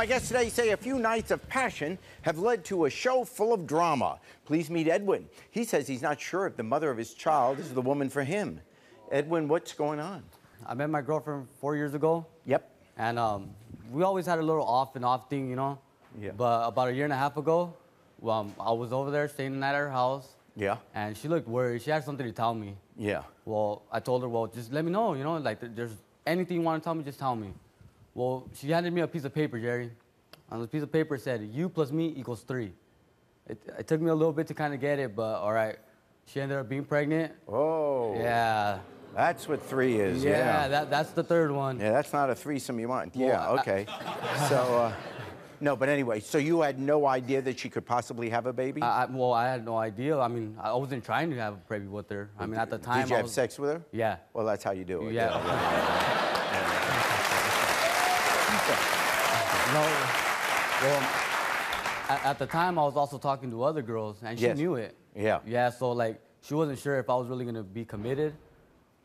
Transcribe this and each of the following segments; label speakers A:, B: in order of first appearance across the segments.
A: my guests today say a few nights of passion have led to a show full of drama. Please meet Edwin. He says he's not sure if the mother of his child is the woman for him. Edwin, what's going on?
B: I met my girlfriend four years ago.
A: Yep.
B: And um, we always had a little off and off thing, you know.
A: Yeah.
B: But about a year and a half ago, um, I was over there staying the night at her house,
A: Yeah.
B: and she looked worried. She had something to tell me.
A: Yeah.
B: Well, I told her, well, just let me know, you know, like there's anything you want to tell me, just tell me. Well, she handed me a piece of paper, Jerry. On the piece of paper it said, you plus me equals three. It, it took me a little bit to kind of get it, but all right. She ended up being pregnant.
A: Oh.
B: Yeah.
A: That's what three is.
B: Yeah,
A: Yeah.
B: That, that's the third one.
A: yeah, that's not a threesome you want. Yeah,
B: I-
A: okay. so, uh, no, but anyway, so you had no idea that she could possibly have a baby?
B: I, I, well, I had no idea. I mean, I wasn't trying to have a baby with her. I mean, at the time,
A: Did you
B: I
A: have
B: was,
A: sex with her?
B: Yeah.
A: Well, that's how you do it.
B: Yeah. No. Well, at, at the time, I was also talking to other girls, and she
A: Yes.
B: knew it.
A: Yeah.
B: Yeah. So like, she wasn't sure if I was really gonna be committed,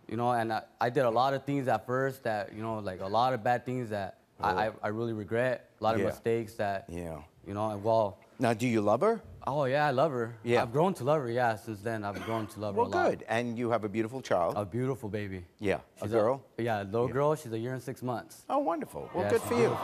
B: you know. And I, I did a lot of things at first that, you know, like a lot of bad things that I, oh. I, I really regret. A lot of
A: Oh. Yeah.
B: mistakes that,
A: Yeah.
B: you know. And well,
A: Now, do you love her?
B: Oh yeah, I love her.
A: Yeah.
B: I've grown to love her. Yeah. Since then, I've grown to love
A: Well,
B: her a lot.
A: good. And you have a beautiful child.
B: A beautiful baby.
A: yeah. A
B: She's
A: girl?
B: yeah, a little girl. She's a year and six months.
A: Oh, wonderful. Well,
B: Yeah,
A: good for you.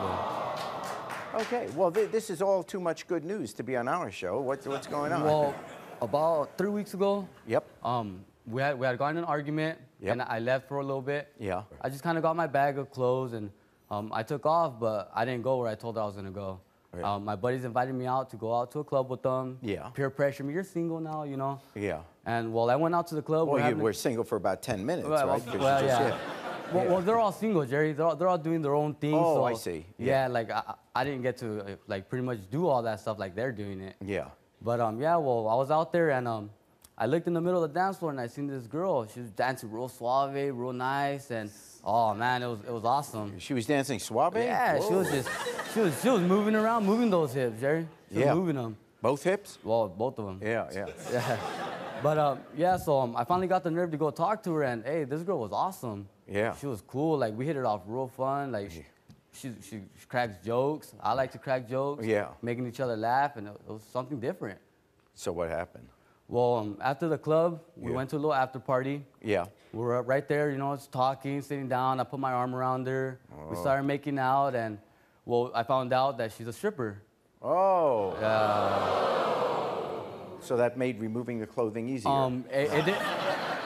A: Okay. Well, th- this is all too much good news to be on our show. What's what's going on?
B: Well, about three weeks ago,
A: Yep.
B: um, we had we had gotten in an argument,
A: Yep.
B: and I left for a little bit.
A: Yeah.
B: I just kind of got my bag of clothes and um, I took off, but I didn't go where I told her I was gonna go.
A: Right.
B: Um, my buddies invited me out to go out to a club with them.
A: Yeah.
B: Peer pressure me. You're single now, you know.
A: Yeah.
B: And well, I went out to the club.
A: Well, you
B: having a-
A: were single for about 10 minutes,
B: Well,
A: right? 'Cause you
B: well,
A: just-
B: yeah. Well, well, they're all single, Jerry. They're all, they're all doing their own thing.
A: Oh,
B: so,
A: I see.
B: Yeah,
A: Yeah.
B: like I, I didn't get to uh, like pretty much do all that stuff like they're doing it.
A: Yeah.
B: But um, yeah, well, I was out there and um, I looked in the middle of the dance floor and I seen this girl. She was dancing real suave, real nice, and oh man, it was it was awesome.
A: She was dancing suave?
B: Yeah, she was just she was she was moving around, moving those hips, Jerry. She was
A: Yeah.
B: moving them.
A: Both hips?
B: Well, both of them.
A: Yeah, yeah.
B: Yeah. But um, yeah, so um, I finally got the nerve to go talk to her, and hey, this girl was awesome.
A: Yeah.
B: She was cool. Like we hit it off real fun. Like she, she, she, she cracks jokes. I like to crack jokes.
A: Yeah.
B: Making each other laugh, and it, it was something different.
A: So what happened?
B: Well, um, after the club, we
A: Yeah.
B: went to a little after party.
A: Yeah.
B: We were right there, you know, just talking, sitting down. I put my arm around her. We
A: Oh.
B: started making out, and well, I found out that she's a stripper.
A: Oh. So that made removing the clothing easier.
B: Um, it, it, did,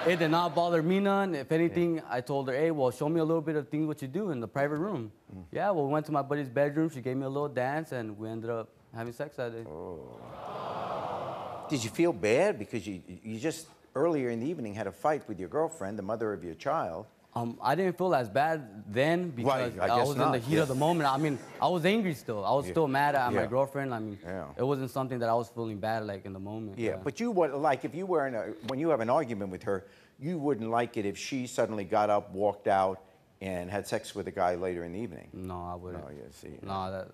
B: it did not bother me none. If anything, I told her, hey, well, show me a little bit of things what you do in the private room.
A: Mm.
B: Yeah, well, we went to my buddy's bedroom. She gave me a little dance, and we ended up having sex that day.
A: Oh. Did you feel bad because you you just earlier in the evening had a fight with your girlfriend, the mother of your child?
B: Um, I didn't feel as bad then because
A: I
B: I,
A: guess
B: was
A: not,
B: in the heat
A: yeah.
B: of the moment. I mean, I was angry still. I was
A: Yeah.
B: still mad at
A: Yeah.
B: my girlfriend. I mean, it wasn't something that I was feeling bad like in the moment.
A: Yeah, but you would like if you were in a when you have an argument with her, you wouldn't like it if she suddenly got up, walked out, and had sex with a guy later in the evening.
B: no, I wouldn't.
A: Oh, yeah, see.
B: No, that,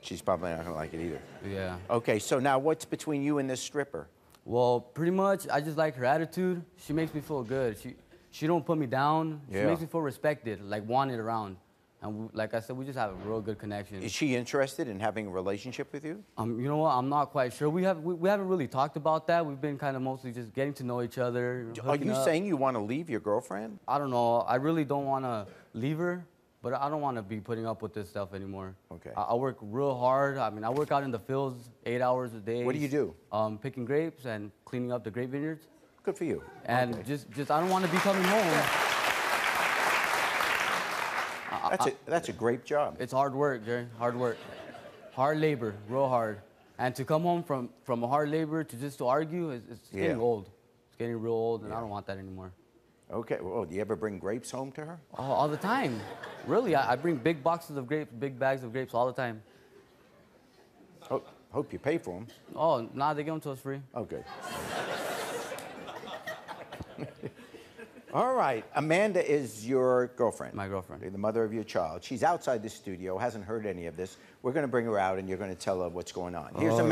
A: She's probably not gonna like it either.
B: yeah.
A: Okay, so now what's between you and this stripper?
B: Well, pretty much, I just like her attitude. She makes me feel good. She she don't put me down. She makes me feel respected, like wanted around. And we, like I said, we just have a real good connection.
A: Is she interested in having a relationship with you?
B: Um, you know what? I'm not quite sure. We have we, we haven't really talked about that. We've been kind of mostly just getting to know each other.
A: Are you
B: up.
A: saying you want to leave your girlfriend?
B: I don't know. I really don't want to leave her, but I don't want to be putting up with this stuff anymore.
A: Okay.
B: I, I work real hard. I mean, I work out in the fields eight hours a day.
A: What do you do?
B: Um, picking grapes and cleaning up the grape vineyards.
A: Good for you.
B: And
A: Okay.
B: just, just I don't want to be coming home.
A: that's a that's a great job.
B: It's hard work, Jerry. Hard work. Hard labor, real hard. And to come home from, from a hard labor to just to argue, it's, it's getting
A: Yeah.
B: old. It's getting real old, and I don't want that anymore.
A: Okay. Well, do you ever bring grapes home to her?
B: Oh, all the time. Really, I, I bring big boxes of grapes, big bags of grapes all the time.
A: Hope, hope you pay for them.
B: Oh, nah, they give them to us free.
A: Oh, okay. All right. Amanda is your girlfriend.
B: My girlfriend.
A: The mother of your child. She's outside the studio, hasn't heard any of this. We're going to bring her out and you're going to tell her what's going on. Here's
B: All right.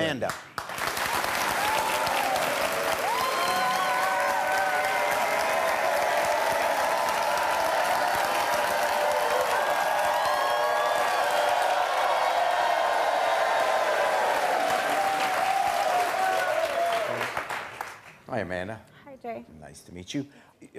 A: Hi, Amanda.
C: Hi, Jay.
A: Nice to meet you.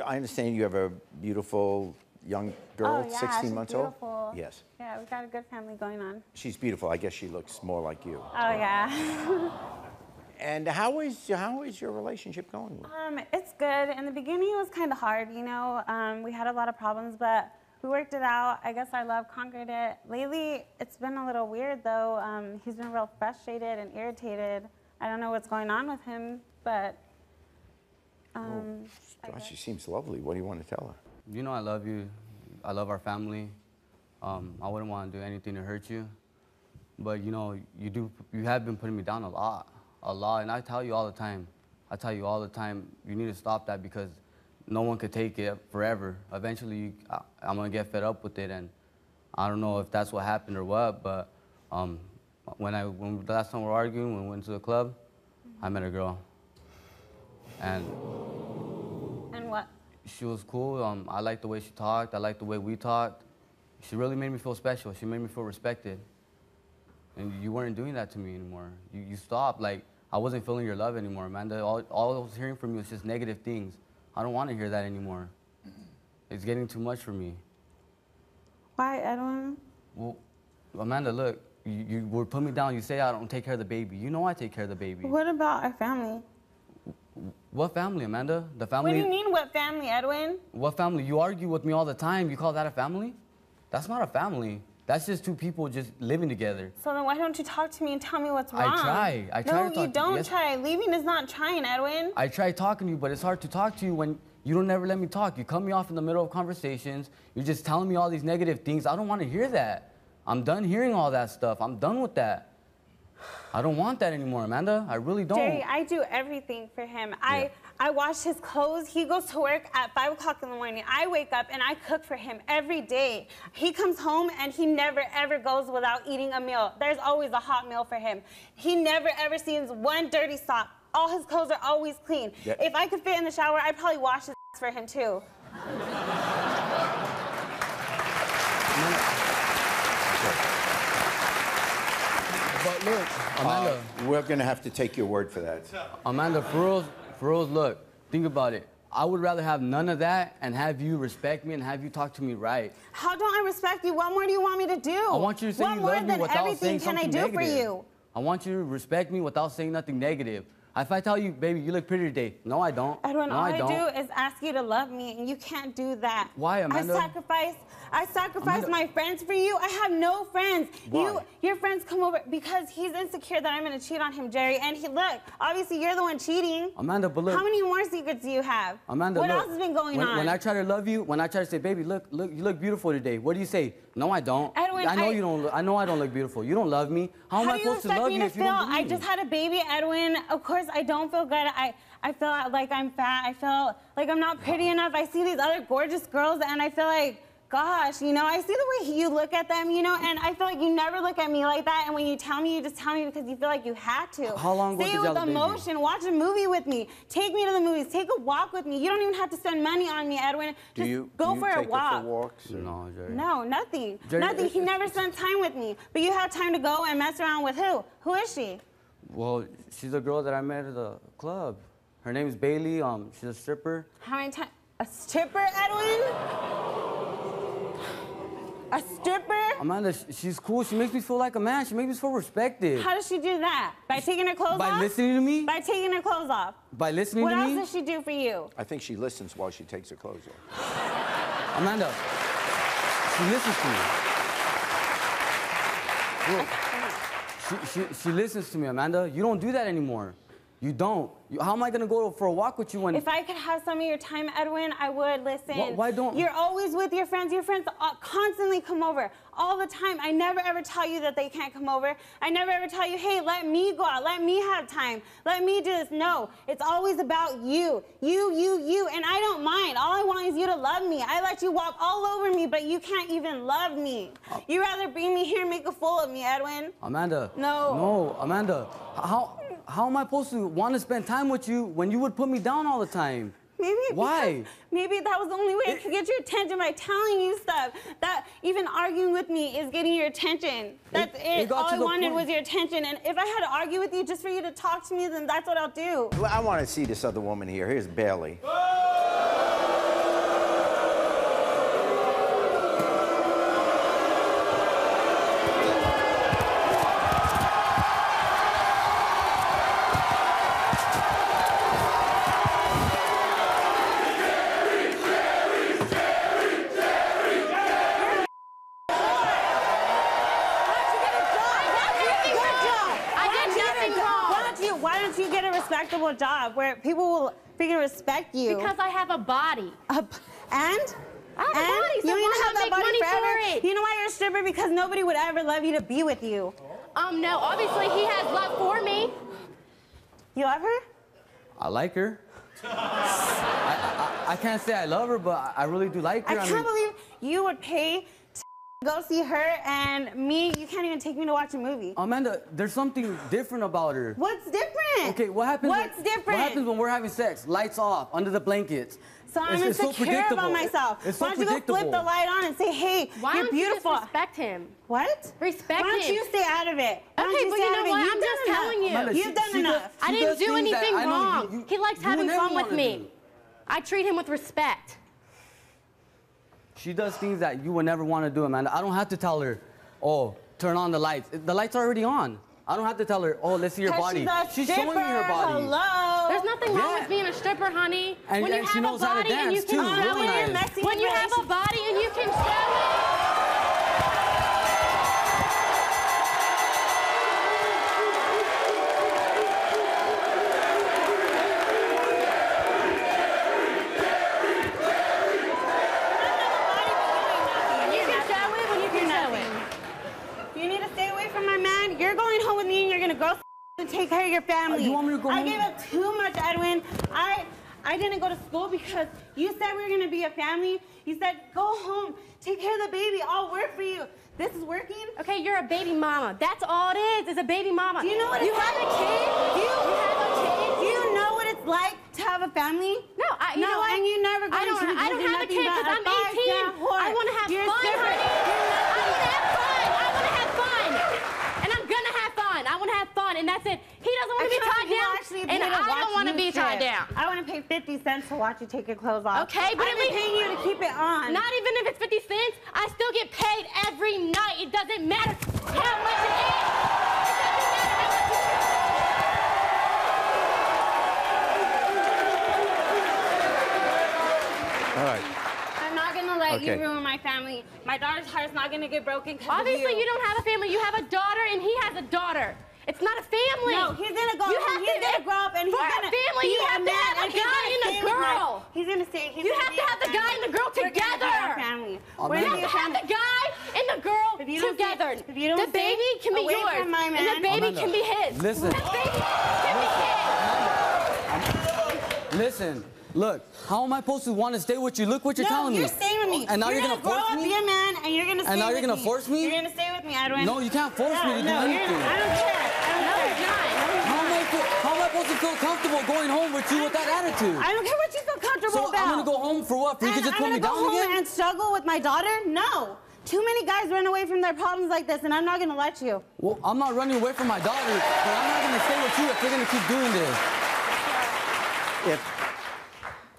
A: I understand you have a beautiful young girl,
C: oh, yeah,
A: 16
C: she's
A: months
C: beautiful.
A: old? Yes.
C: Yeah, we've got a good family going on.
A: She's beautiful. I guess she looks more like you.
C: Oh, yeah.
A: And how is how is your relationship going?
C: um, it's good. In the beginning, it was kind of hard, you know. Um, we had a lot of problems, but we worked it out. I guess our love conquered it. Lately, it's been a little weird, though. Um, he's been real frustrated and irritated. I don't know what's going on with him, but. Um, I
A: Gosh, she seems lovely. What do you want to tell her?
B: You know I love you. I love our family. Um, I wouldn't want to do anything to hurt you. But you know, you do. You have been putting me down a lot, a lot, and I tell you all the time. I tell you all the time. You need to stop that because no one could take it forever. Eventually, you, I, I'm gonna get fed up with it, and I don't know if that's what happened or what. But um, when I when the last time we were arguing, when we went to the club, I met a girl, and
C: and what?
B: She was cool. Um, I liked the way she talked. I liked the way we talked. She really made me feel special. She made me feel respected. And you weren't doing that to me anymore. You, you stopped. Like, I wasn't feeling your love anymore, Amanda. All, all I was hearing from you was just negative things. I don't want to hear that anymore. It's getting too much for me.
C: Why, Edwin?
B: Well, Amanda, look, you, you would put me down. You say I don't take care of the baby. You know I take care of the baby.
C: What about our family?
B: What family, Amanda? The family.
C: What do you mean, what family, Edwin?
B: What family? You argue with me all the time. You call that a family? That's not a family. That's just two people just living together.
C: So then why don't you talk to me and tell me what's wrong?
B: I try. I try
C: No,
B: to talk to
C: you
B: you.
C: don't
B: Yes.
C: try. Leaving is not trying, Edwin.
B: I try talking to you, but it's hard to talk to you when you don't ever let me talk. You cut me off in the middle of conversations. You're just telling me all these negative things. I don't want to hear that. I'm done hearing all that stuff. I'm done with that. I don't want that anymore, Amanda. I really don't.
C: Jerry, I do everything for him. I I wash his clothes. He goes to work at five o'clock in the morning. I wake up and I cook for him every day. He comes home and he never ever goes without eating a meal. There's always a hot meal for him. He never ever sees one dirty sock. All his clothes are always clean.
A: Yeah.
C: If I could fit in the shower, I'd probably wash his for him too.
B: Look, Amanda.
A: Uh, we're going to have to take your word for that.
B: Amanda, for real, for real, look, think about it. I would rather have none of that and have you respect me and have you talk to me right.
C: How don't I respect you? What more do you want me to do?
B: I want you to say
C: what
B: you
C: more
B: love me
C: than
B: without
C: everything
B: saying
C: can I
B: something
C: do
B: negative.
C: for you?
B: I want you to respect me without saying nothing negative. If I tell you, baby, you look pretty today. No, I don't.
C: Edwin,
B: no,
C: all
B: I
C: I,
B: don't.
C: do is ask you to love me, and you can't do that.
B: Why, Amanda?
C: I sacrifice. I sacrifice
B: Amanda-
C: my friends for you. I have no friends.
A: Why?
C: You, your friends come over because he's insecure that I'm gonna cheat on him, Jerry. And he, look, obviously you're the one cheating.
B: Amanda, but look.
C: How many more secrets do you have?
B: Amanda,
C: what
B: look,
C: else has been going
B: when,
C: on?
B: When I try to love you, when I try to say, baby, look, look, you look beautiful today. What do you say? No, I don't.
C: Edwin,
B: I know
C: I-
B: you don't. Look, I know I don't look beautiful. You don't love me. How, am
C: How
B: I
C: you
B: supposed to love you
C: to
B: if you
C: feel?
B: don't believe
C: I just had a baby, Edwin. Of course, I don't feel good. I, I feel like I'm fat. I feel like I'm not pretty enough. I see these other gorgeous girls, and I feel like, gosh, you know, I see the way you look at them, you know, and I feel like you never look at me like that. And when you tell me, you just tell me because you feel like you had to.
B: How long ago
C: Say
B: did
C: it
B: you
C: with
B: have baby?
C: emotion. Watch a movie with me. Take me to the movies. Take a walk with me. You don't even have to spend money on me, Edwin.
A: Do
C: Just
A: you,
C: go
A: do you
C: for
A: take
C: a walk.
A: for walks?
B: No, Jerry.
C: No, nothing.
B: Jerry,
C: nothing. He never spent time with me. But you have time to go and mess around with who? Who is she?
B: Well, she's a girl that I met at the club. Her name is Bailey. Um, she's a stripper.
C: How many times? A stripper, Edwin? A stripper?
B: Amanda, she's cool. She makes me feel like a man. She makes me feel respected.
C: How does she do that? By taking her clothes
B: By
C: off?
B: By listening to me?
C: By taking her clothes off.
B: By listening
C: What
B: to me?
C: What else does she do for you?
A: I think she listens while she takes her clothes off.
B: Amanda, she listens to me. Look, she, she, she listens to me, Amanda. You don't do that anymore. You don't. How am I gonna go for a walk with you when?
C: If I could have some of your time, Edwin, I would listen.
B: Why- why don't-
C: You're always with your friends. Your friends uh, constantly come over all the time. I never ever tell you that they can't come over. I never ever tell you, hey, let me go out. Let me have time. Let me do this. No, it's always about you. You, you, you. And I don't mind. All I want is you to love me. I let you walk all over me, but you can't even love me. You rather bring me here and make a fool of me, Edwin.
B: Amanda.
C: No.
B: No, Amanda. How how am I supposed to want to spend time with you when you would put me down all the time?
C: Maybe
B: Why?
C: because- Maybe that was the only way I could get your attention by telling you stuff. That even arguing with me is getting your attention. That's it.
B: it got
C: All I wanted
B: point-
C: was your attention. And if I had to argue with you just for you to talk to me, then that's what I'll do.
A: Well, I want to see this other woman here. Here's Bailey.
C: Why respectable job where people will freaking respect you?
D: Because I have a body.
C: Uh, and?
D: I have a body, so
C: you
D: why
C: ain't
D: not
C: have that
D: make
C: body
D: money
C: forever.
D: for it?
C: You know why you're a stripper? Because nobody would ever love you to be with you.
D: Um, no, obviously he has love for me.
C: You love her?
B: I like her. I, I, I can't say I love her, but I- I really do like her.
C: I
B: her.
C: can't
B: mean,
C: believe you would pay to go see her and me. You can't even take me to watch a movie.
B: Amanda, there's something different about her.
C: What's different?
B: Okay, what happens?
C: What's
B: when,
C: different?
B: What happens when we're having sex? Lights off, under the blankets.
C: So I'm
B: It's- it's so
C: insecure about
B: predictable.
C: myself.
B: It's
C: Why
B: so
C: don't you go flip
B: predictable.
C: the light on and say, "Hey,
D: Why
C: you're
D: don't
C: beautiful."
D: you just respect him?
C: What?
D: Respect
C: Why don't
D: him.
C: you stay out of it? Why don't
D: Okay,
C: you
D: but you know what?
C: You've
D: I'm
C: done
D: just
C: enough.
D: telling you.
B: Amanda,
C: You've
B: she-
C: done
B: she does-
C: enough.
D: I didn't do anything
B: I know you-
D: wrong.
B: you-
D: he likes having fun with me.
B: do.
D: I treat him with respect.
B: She does things that you would never want to do, Amanda. I don't have to tell her, oh, turn on the lights. The lights are already on. I don't have to tell her, oh, let's see your body.
C: She's, a
B: showing me her
C: stripper.
B: body.
C: Hello.
D: There's nothing wrong
B: Yeah.
D: with being a stripper, honey.
B: And-
D: when you
B: and
D: have
B: knows
D: a
B: how to
D: body and you
B: dance,
D: can
B: too,
D: show
B: really
D: it.
B: nice.
D: When you have a body and you can show it.
C: Take care of your family.
B: Uh, you want me to go
C: I
B: home?
C: gave up too much, Edwin. I I didn't go to school because you said we were gonna be a family. You said go home, take care of the baby. I'll work for you. This is working.
D: Okay, you're a baby mama. That's all it is. Is a baby mama.
C: Do you know what
D: you
C: it's
D: have
C: like?
D: a kid?
C: Do you,
D: You have a kid?
C: Do you know what it's like to have a family?
D: No, I, you
C: no,
D: know what?
C: and you never go
D: I don't.
C: into
D: I don't have a kid because I'm 18.
C: down.
D: I want to have
C: You're a
D: fun,
C: stripper.
D: honey.
C: You're
D: I
C: nothing.
D: want to have fun. I want to have fun, and I'm gonna have fun. I want to have fun, and that's it. He doesn't want to be tied down, and I
C: watch
D: don't want to
C: you
D: be tied
C: strip.
D: down.
C: I want to pay 50 cents to watch you take your clothes off.
D: Okay, but
C: I've
D: at
C: been
D: least-
C: paying you to keep it on.
D: Not even if it's 50 cents, I still get paid every night. It doesn't matter how much it is. It doesn't matter how much it is.
A: All right.
C: I'm not gonna let
A: Okay.
C: you ruin my family. My daughter's heart's not gonna get broken
D: Obviously,
C: of
D: you don't have a family. You have a daughter, and he has a daughter. It's not a family.
C: No, he's gonna go.
D: You have
C: he's
D: to-
C: gonna grow up and he's
D: for a
C: gonna
D: family, you have to
C: man,
D: have a
C: and he's
D: guy
C: gonna
D: and a
C: stay with my-
D: girl.
C: he's gonna stay. He's
D: You
C: gonna
D: have to have the guy and the girl
C: family. We're gonna be our
D: together.
C: family. We're.
D: You have to have the guy and the girl
C: If you don't
D: together.
C: stay- if you don't
D: the baby can be yours, and the baby can be his.
B: listen.
D: The baby can be his.
B: Listen, look, how am I supposed to want to stay with you? Look what you're
C: no,
B: telling
C: you're
B: me.
C: staying with me.
B: And now you're,
C: gonna,
B: gonna, force
C: grow up,
B: me?
C: be a man, and you're gonna stay
B: And now you're gonna
C: me.
B: force me?
C: You're gonna stay with me, Edwin.
B: No, you can't force me to do
C: no, you're-
B: anything.
C: I don't care. I don't
D: No,
C: care.
D: it's not.
B: How am, I feel, how am I supposed to feel comfortable going home with you with that attitude?
C: I don't care what you feel comfortable
B: So
C: about.
B: I'm gonna go home for what? For you
C: and
B: to just
C: I'm
B: put me
C: gonna
B: down
C: go home
B: again?
C: and struggle with my daughter? No. Too many guys run away from their problems like this, and I'm not gonna let you.
B: Well, I'm not running away from my daughter, but I'm not gonna stay with you if you're gonna keep doing this.
A: If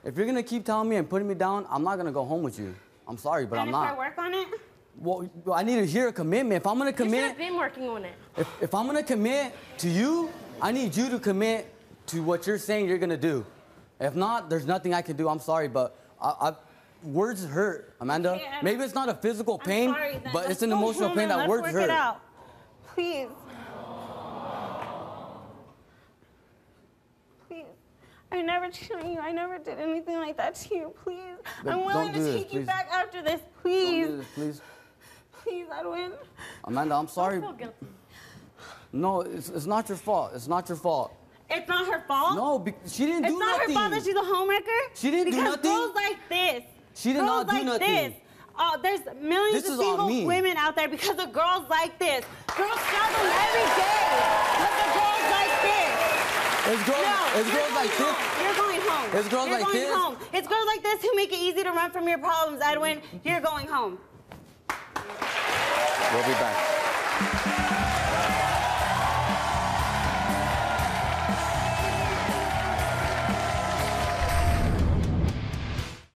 B: If you're gonna keep telling me and putting me down, I'm not gonna go home with you. I'm sorry, but
C: and
B: I'm
C: if I work on it,
B: Well, I need to hear a commitment. If I'm gonna
D: You should have been working on it.
B: if, if I'm gonna commit to you, I need you to commit to what you're saying you're gonna do. If not, there's nothing I can do. I'm sorry, but I, I, words hurt, Amanda. Maybe it's not a physical pain,
C: sorry,
B: but
C: Let's
B: it's an emotional pain that
C: let's
B: words
C: work
B: hurt.
C: it out. Please. Please. I never cheated on you. I never did anything like that to you. Please. I'm willing to
B: this,
C: take you back after this. Please.
B: Don't
C: Please.
B: do this, please.
C: Please, Edwin.
B: Amanda, I'm sorry.
D: I feel guilty.
B: No, it's, it's not your fault. It's not your fault.
C: It's not her fault.
B: No, be, she didn't
C: It's
B: do nothing.
C: It's not her fault that she's a homewrecker.
B: She didn't do
C: because
B: nothing?
C: girls like this.
B: She did
C: girls
B: not do
C: like
B: nothing.
C: This. Oh, there's millions
B: This
C: of
B: is
C: single women out there because of girls like this. Girls struggle every day with the girls like this.
B: It's girls,
C: No,
B: it's
C: you're
B: girls
C: going
B: like
C: home.
B: this.
C: You're going home.
B: It's girls
C: You're
B: like
C: going
B: this.
C: home. It's girls like this who make it easy to run from your problems, Edwin. You're going home.
A: We'll be back.